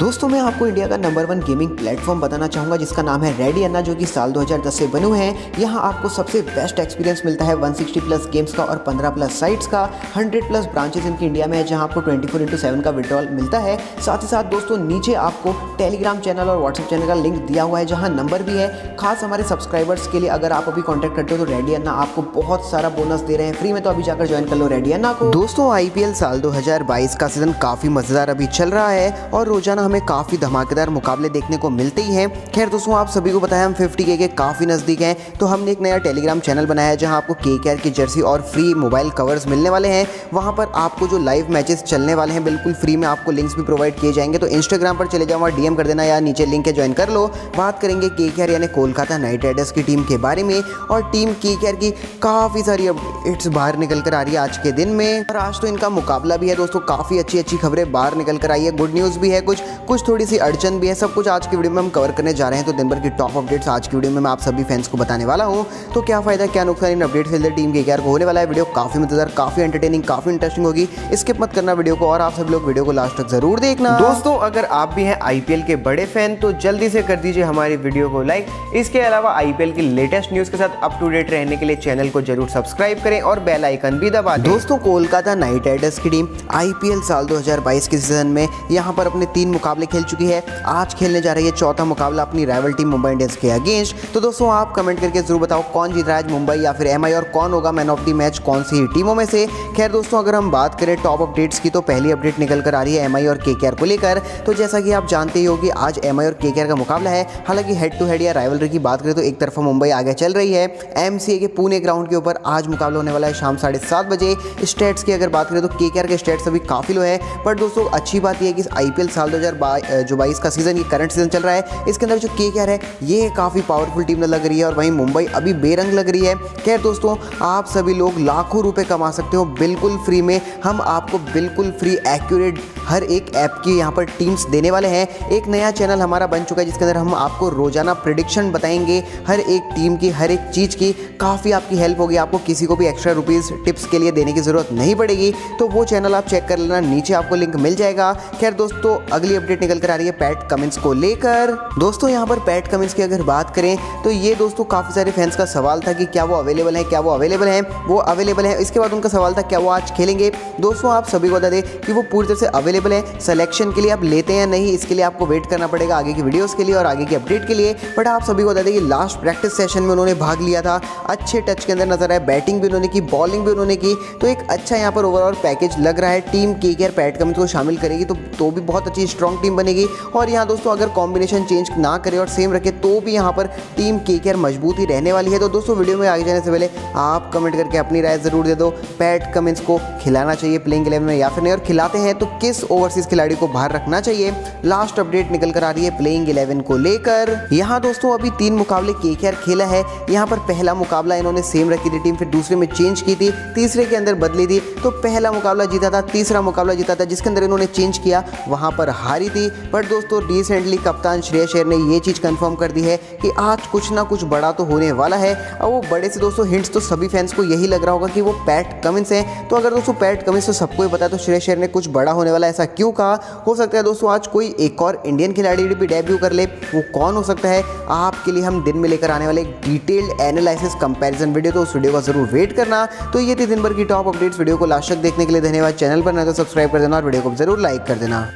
दोस्तों, मैं आपको इंडिया का नंबर वन गेमिंग प्लेटफॉर्म बताना चाहूँगा, जिसका नाम है रेडी अन्ना जो कि साल 2010 से बने हैं। यहाँ आपको सबसे बेस्ट एक्सपीरियंस मिलता है 160 प्लस गेम्स का और 15 प्लस साइट्स का। 100 प्लस ब्रांचेस इनकी इंडिया में है, जहाँ आपको 24 फोर इंटू सेवन का विड्रॉल मिलता है। साथ ही साथ, दोस्तों, नीचे आपको टेलीग्राम चैनल और व्हाट्सअप चैनल का लिंक दिया हुआ है, जहाँ नंबर भी है। खास हमारे सब्सक्राइबर्स के लिए अगर आप अभी कॉन्टैक्ट करते हो तो रेडी अन्ना आपको बहुत सारा बोनस दे रहे हैं। फ्री में तो अभी जाकर ज्वाइन कर लो रेडी अन्ना को। दोस्तों आईपीएल साल दो हज़ार बाईस का सीज़न काफ़ी मज़ेदार अभी चल रहा है और रोज़ाना हमें काफ़ी धमाकेदार मुकाबले देखने को मिलते ही हैं। खैर दोस्तों आप सभी को बताया हम 50 के, के काफ़ी नज़दीक हैं। तो हमने एक नया टेलीग्राम चैनल बनाया है जहाँ आपको के की जर्सी और फ्री मोबाइल कवर्स मिलने वाले हैं। वहाँ पर आपको जो लाइव मैचेस चलने वाले हैं बिल्कुल फ्री में आपको लिंक्स भी प्रोवाइड किए जाएँगे। तो इंस्टाग्राम पर चले जाओ वहाँ डीएम कर देना या नीचे लिंक है ज्वाइन कर लो। बात करेंगे के यानी कोलकाता नाइट राइडर्स की टीम के बारे में। और टीम के की काफ़ी सारी अपडेट्स बाहर निकल कर आ रही है आज के दिन में। और आज तो इनका मुकाबला भी है दोस्तों काफ़ी अच्छी अच्छी खबरें बाहर निकल कर आई है। गुड न्यूज़ भी है कुछ। कुछ थोड़ी सी अड़चन भी है सब कुछ आज की वीडियो में हम कवर करने जा रहे हैं। तो दिन भर की टॉप अपडेट्स आज की वीडियो में मैं आप सभी फैंस को बताने वाला हूँ। तो क्या फ़ायदा क्या नुकसान इन अपडेट से टीम के को होने वाला है। वीडियो काफ़ी मज़ेदार काफ़ी एंटरटेनिंग काफ़ी इंटरेस्टिंग होगी। स्किप मत करना वीडियो को और आप सभी लोग वीडियो को लास्ट तक ज़रूर देखना। दोस्तों अगर आप भी हैं आईपीएल के बड़े फ़ैन तो जल्दी से कर दीजिए हमारी वीडियो को लाइक इसके अलावा आईपीएल की लेटेस्ट न्यूज़ के साथ अप टू डेट रहने के लिए चैनल को ज़रूर सब्सक्राइब करें और बेल आइकन भी दबा दें। दोस्तों कोलकाता नाइट राइडर्स की टीम आईपीएल साल 2022 के सीज़न में यहाँ पर अपने तीन मुकाबले खेल चुकी है। आज खेलने जा रही है चौथा मुकाबला अपनी राइवल टीम मुंबई इंडियंस के अगेंस्ट। तो दोस्तों, आप कमेंट करके ज़रूर बताओ कौन जीत रहा है मुंबई या फिर एमआई और कौन होगा मैन ऑफ़ द मैच कौन सी टीमों में से? खैर दोस्तों, अगर हम बात करें टॉप अपडेट्स की तो पहली अपडेट निकल कर आ रही है एमआई और के को लेकर। तो जैसा कि आप जानते ही हो कि आज एमआई और के का मुकाबला है। हालाँकि हेड टू हेड या राइवलरी की बात करें तो एक तरफा मुंबई आगे चल रही है। एमसीए के पुणे ग्राउंड के ऊपर आज मुकाबला होने वाला है शाम साढ़े सात बजे। स्टेट्स की अगर बात करें तो के के स्टेट्स अभी काफ़ी लो है। पर दोस्तों, अच्छी बात यह है कि आई साल दो जो बाईस का सीज़न ये करंट सीज़न चल रहा है। इसके अंदर जो के है, ये काफ़ी पावरफुल टीम लग रही है और वहीं मुंबई अभी बेरंग लग रही है। खैर दोस्तों, आप सभी लोग लाखों रुपए कमा सकते हो बिल्कुल फ्री में। हम आपको बिल्कुल फ्री एक्यूरेट हर एक ऐप की यहाँ पर टीम्स देने वाले हैं। एक नया चैनल हमारा बन चुका है, जिसके अंदर हम आपको रोज़ाना प्रिडिक्शन बताएँगे हर एक टीम की, हर एक चीज़ की। काफ़ी आपकी हेल्प होगी, आपको किसी को भी एक्स्ट्रा रुपीज़ टिप्स के लिए देने की ज़रूरत नहीं पड़ेगी। तो वो चैनल आप चेक कर लेना, नीचे आपको लिंक मिल जाएगा। खैर दोस्तों, अगली अपडेट निकल कर आ रही है पैट कमेंट्स को लेकर। दोस्तों, यहाँ पर पैट कमेंट्स की अगर बात करें तो ये दोस्तों काफ़ी सारे फैंस का सवाल था कि क्या वो अवेलेबल है, क्या वो अवेलेबल है? वो अवेलेबल है। इसके बाद उनका सवाल था, क्या वो आज खेलेंगे? दोस्तों, आप सभी को बता दें कि वो पूरी तरह से अवेलेबल है। सिलेक्शन के लिए आप लेते हैं नहीं, इसके लिए आपको वेट करना पड़ेगा आगे की वीडियोज़ के लिए और आगे की अपडेट के लिए। बट आप सभी को बता दें कि लास्ट प्रैक्टिस सेशन में उन्होंने भाग लिया था। अच्छे टच के अंदर नज़र आया बैटिंग भी उन्होंने की बॉलिंग भी उन्होंने की। तो एक अच्छा यहाँ पर ओवरऑल पैकेज लग रहा है। टीम के पैट कमिंस को शामिल करेगी तो तो भी बहुत अच्छी स्ट्रॉन्ग टीम बनेगी। और यहाँ दोस्तों, अगर कॉम्बिनेशन चेंज ना करे और सेम रखे तो भी यहाँ पर टीम के केयर मज़बूत ही रहने वाली है। तो दोस्तों वीडियो में आगे जाने से पहले आप कमेंट करके अपनी राय ज़रूर दे दो। पैट कमिंस को खिलाना चाहिए प्लेइंग इलेवन में या फिर नहीं। और खिलाते हैं तो किस ओवरसीज खिलाड़ी को बाहर रखना चाहिए? लास्ट अपडेट निकल कर आ रही है प्लेइंग इलेवन को लेकर। यहाँ दोस्तों, अभी तीन मुकाबले के खेला है। यहाँ पर पहला मुकाबला इन्होंने सेम रखी थी टीम फिर दूसरे में चेंज की थी, तीसरे के अंदर बदली थी। तो पहला मुकाबला जीता था, तीसरा मुकाबला जीता था, जिसके अंदर इन्होंने चेंज किया, वहाँ पर हारी थी। बट दोस्तों रिसेंटली कप्तान श्रेय शेर ने ये चीज़ कंफर्म कर दी है कि आज कुछ ना कुछ बड़ा तो होने वाला है। और वो बड़े से दोस्तों हिंट्स तो सभी फैंस को यही लग रहा होगा कि वो पैट कमिंस हैं। तो अगर दोस्तों पैट कमिंस तो सबको ही है तो श्रेय शेर ने कुछ बड़ा होने वाला ऐसा क्यों कहा? हो सकता है दोस्तों, आज कोई एक और इंडियन खिलाड़ी भी डेब्यू कर ले। वो कौन हो सकता है? आपके लिए हम दिन में लेकर आने वाले डिटेल्ड एनालिसिस कंपैरिजन वीडियो तो उस वीडियो का ज़रूर वेट करना। तो ये थी दिन भर की टॉप अपडेट्स वीडियो को। लास्ट तक देखने के लिए धन्यवाद। चैनल पर न तो सब्सक्राइब कर देना और वीडियो को ज़रूर लाइक कर देना।